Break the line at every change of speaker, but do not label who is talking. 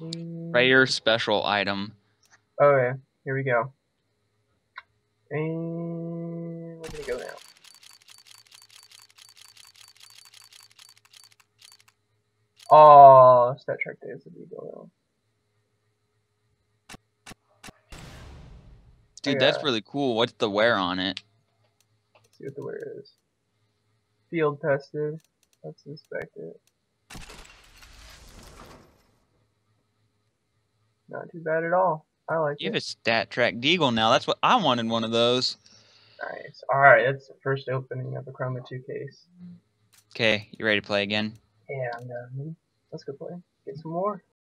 Mm. Rare special item.
Oh yeah, here we go. And did it go now? Oh, StatTrak Days of Eagle.
Dude,
Oh,
that's
yeah.
really cool. What's the wear on it?
Let's see what the wear is. Field tested. Let's inspect it. Not too bad at all. I like
You have
it.
a StatTrak deagle now. That's what I wanted one of those.
Nice. Alright, that's the first opening of the Chroma 2 case.
Okay, you ready to play again?
Yeah, I'm done. Let's go play. Get some more.